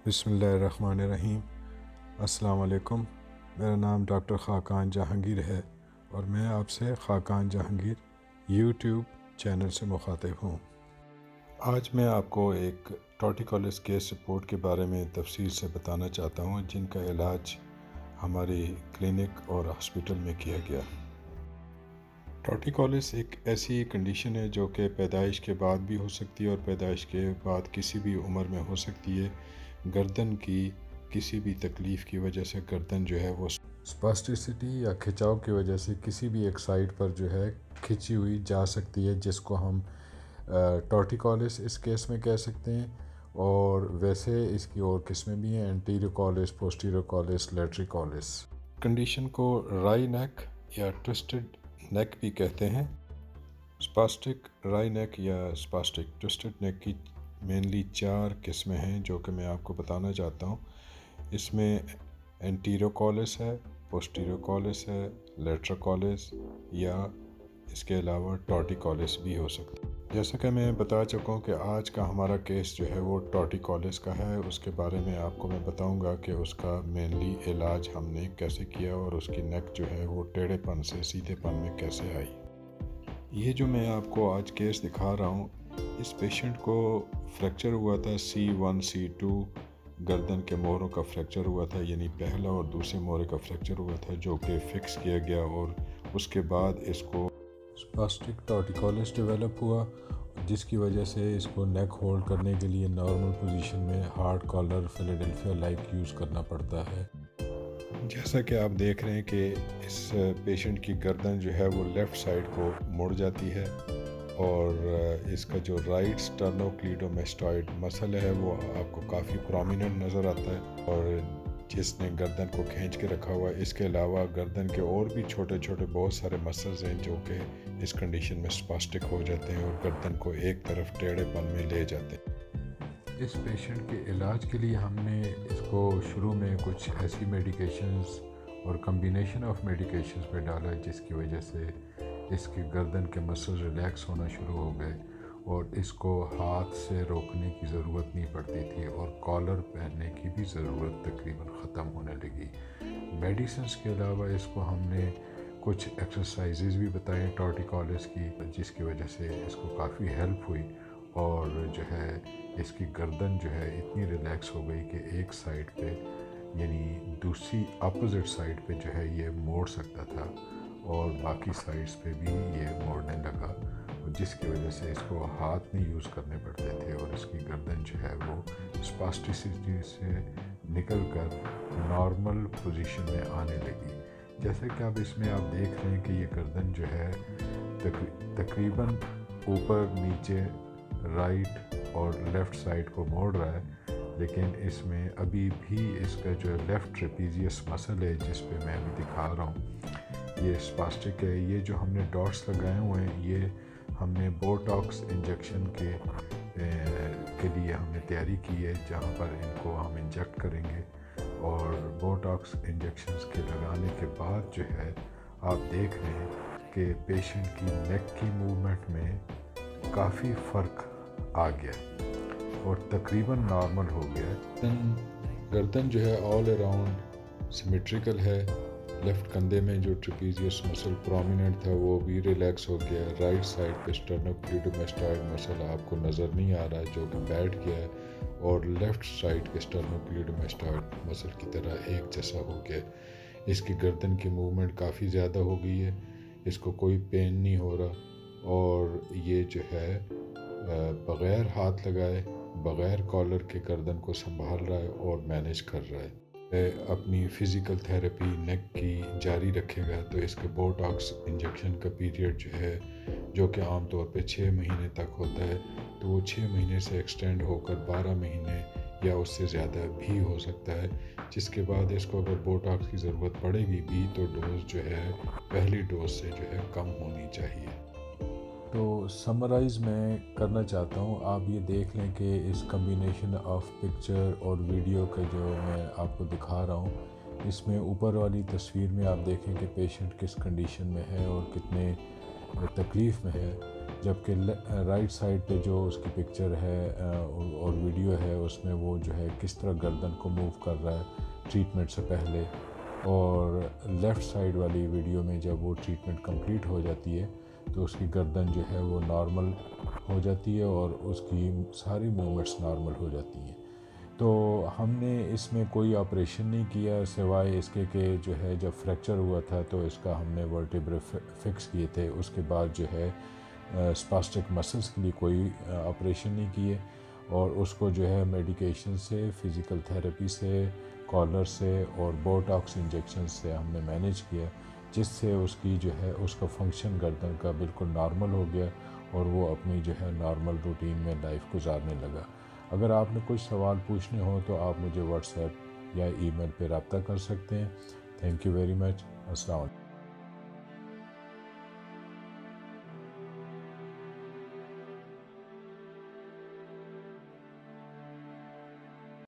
बिसमीम अस्सलाम मेरा नाम डॉक्टर ख़ाकान जहांगीर है और मैं आपसे ख़ाकान जहांगीर यूट्यूब चैनल से मुखातिब हूँ। आज मैं आपको एक टॉटिकॉलिस केस रिपोर्ट के बारे में तफसील से बताना चाहता हूँ, जिनका इलाज हमारी क्लिनिक और हॉस्पिटल में किया गया। टॉटिकॉलिस एक ऐसी कंडीशन है जो कि पैदाइश के बाद भी हो सकती है और पैदाइश के बाद किसी भी उम्र में हो सकती है। गर्दन की किसी भी तकलीफ़ की वजह से गर्दन जो है वो स्पास्टिसिटी या खिंचाव की वजह से किसी भी एक साइड पर जो है खिंची हुई जा सकती है, जिसको हम टॉटिकॉलिस इस केस में कह सकते हैं। और वैसे इसकी और किस्में भी हैं, एंटीरियोकॉलिस, पोस्टीरियोकॉलिस, लेट्रिकॉलिस। कंडीशन को राई नेक या ट्विस्टेड नेक भी कहते हैं। स्पास्टिक राई नेक या स्पास्टिक ट्विस्टेड नेक की मेनली चार किस्में हैं जो कि मैं आपको बताना चाहता हूँ। इसमें एंटीरोकॉलिस है पोस्टीरोकॉलिस है लेट्रोकॉलिस या इसके अलावा टॉटिकॉलिस भी हो सकता है। जैसा कि मैं बता चुका हूँ कि आज का हमारा केस जो है वो टॉटिकॉलिस का है। उसके बारे में आपको मैं बताऊँगा कि उसका मेनली इलाज हमने कैसे किया और उसकी नेक जो है वो टेढ़ेपन से सीधेपन में कैसे आई। ये जो मैं आपको आज केस दिखा रहा हूँ इस पेशेंट को फ्रैक्चर हुआ था सी वन सी टू गर्दन के मोहरों का फ्रैक्चर हुआ था, यानी पहला और दूसरे मोहरे का फ्रैक्चर हुआ था, जो कि फ़िक्स किया गया और उसके बाद इसको स्पास्टिक टॉटिकॉलिस डेवलप हुआ, जिसकी वजह से इसको नेक होल्ड करने के लिए नॉर्मल पोजीशन में hard collar Philadelphia like use करना पड़ता है। जैसा कि आप देख रहे हैं कि इस पेशेंट की गर्दन जो है वो लेफ़्ट साइड को मुड़ जाती है। और इसका जो राइट स्टर्नोक्लीडोमेस्टॉइड मसल है, वो आपको काफ़ी प्रोमिनेंट नज़र आता है। और जिसने गर्दन को खींच के रखा हुआ है, इसके अलावा गर्दन के और भी छोटे छोटे बहुत सारे मसल्स हैं, जो कि इस कंडीशन में स्पास्टिक हो जाते हैं और गर्दन को एक तरफ़ टेढ़ेपन में ले जाते हैं। इस पेशेंट के इलाज के लिए हमने इसको शुरू में कुछ ऐसी मेडिकेशंस और कम्बिनेशन ऑफ़ मेडिकेशंस पे डाला, जिसकी वजह से इसके गर्दन के मसल रिलैक्स होना शुरू हो गए और इसको हाथ से रोकने की ज़रूरत नहीं पड़ती थी और कॉलर पहनने की भी ज़रूरत तकरीबन ख़त्म होने लगी। मेडिसिन के अलावा इसको हमने कुछ एक्सरसाइजेज भी बताए टॉटिकॉलिस की, जिसकी वजह से इसको काफ़ी हेल्प हुई और जो है इसकी गर्दन जो है इतनी रिलैक्स हो गई कि एक साइड पे, यानी दूसरी अपोजिट साइड पे जो है ये मोड़ सकता था। और बाकी साइड्स पे भी ये मोड़ने लगा, जिसकी वजह से इसको हाथ नहीं यूज़ करने पड़ते थे और इसकी गर्दन जो है वो स्पास्टिसिटी से निकल कर नॉर्मल पोजीशन में आने लगी। जैसे कि अब इसमें आप देख रहे हैं कि ये गर्दन जो है तकरीबन ऊपर, नीचे राइट और लेफ़्ट साइड को मोड़ रहा है, लेकिन इसमें अभी भी इसका जो लेफ़्ट ट्रेपीजियस मसल है, जिस पे मैं अभी दिखा रहा हूँ ये स्पास्टिक है, ये जो हमने डॉट्स लगाए हुए हैं, ये हमने बोटॉक्स इंजेक्शन के के लिए हमने तैयारी की है, जहाँ पर इनको हम इंजेक्ट करेंगे। और बोटॉक्स इंजेक्शन के लगाने के बाद जो है, आप देख रहे हैं कि पेशेंट की नेक की मूवमेंट में काफ़ी फ़र्क आ गया और तकरीबन नॉर्मल हो गया गर्दन जो है ऑल अराउंड सिमेट्रिकल है। लेफ़्ट कंधे में जो ट्रिपीजियस मसल प्रोमिनेंट था, वो भी रिलैक्स हो गया है। राइट साइड पे स्टर्नोक्लीडोमेस्टॉइड मसल आपको नज़र नहीं आ रहा है, जो कि बैठ गया है। और लेफ़्ट साइड के स्टर्नोक्लीडोमेस्टॉइड मसल की तरह एक जैसा हो गया इसकी गर्दन की मूवमेंट काफ़ी ज़्यादा हो गई है। इसको कोई पेन नहीं हो रहा। और ये जो है बग़ैर हाथ लगाए, बग़ैर कॉलर के गर्दन को संभाल रहा है और मैनेज कर रहा है। अपनी फ़िज़िकल थेरेपी नेक की जारी रखेगा तो इसके बोटॉक्स इंजेक्शन का पीरियड जो है, जो कि आम तौर पे छः महीने तक होता है तो वो छः महीने से एक्सटेंड होकर बारह महीने या उससे ज़्यादा भी हो सकता है। जिसके बाद इसको अगर बोटॉक्स की ज़रूरत पड़ेगी भी तो डोज जो है, पहली डोज से जो है कम होनी चाहिए। तो समराइज़ मैं करना चाहता हूँ। आप ये देख लें कि इस कम्बिनेशन ऑफ़ पिक्चर और वीडियो का जो मैं आपको दिखा रहा हूँ, इसमें ऊपर वाली तस्वीर में आप देखें कि पेशेंट किस कंडीशन में है और कितने तकलीफ़ में है, जबकि राइट साइड पे जो उसकी पिक्चर है और वीडियो है, उसमें वो जो है किस तरह गर्दन को मूव कर रहा है ट्रीटमेंट से पहले, और लेफ़्ट साइड वाली वीडियो में जब वो ट्रीटमेंट कंप्लीट हो जाती है तो उसकी गर्दन जो है वो नॉर्मल हो जाती है और उसकी सारी मूवमेंट्स नॉर्मल हो जाती हैं। तो हमने इसमें कोई ऑपरेशन नहीं किया सिवाय इसके कि जो है जब फ्रैक्चर हुआ था तो इसका हमने वर्टिब्रे फिक्स किए थे। उसके बाद जो है स्पास्टिक मसल्स के लिए कोई ऑपरेशन नहीं किए और उसको जो है मेडिकेशन से फ़िज़िकल थेरेपी से कॉलर से और बोटॉक्स इंजेक्शन से हमने मैनेज किया। जिससे उसकी जो है, उसका फ़ंक्शन गर्दन का बिल्कुल नॉर्मल हो गया और वो अपनी जो है नॉर्मल रूटीन में लाइफ गुजारने लगा। अगर आपने कुछ सवाल पूछने हो तो आप मुझे व्हाट्सएप या ईमेल पर रबता कर सकते हैं। थैंक यू वेरी मच अस्सलाम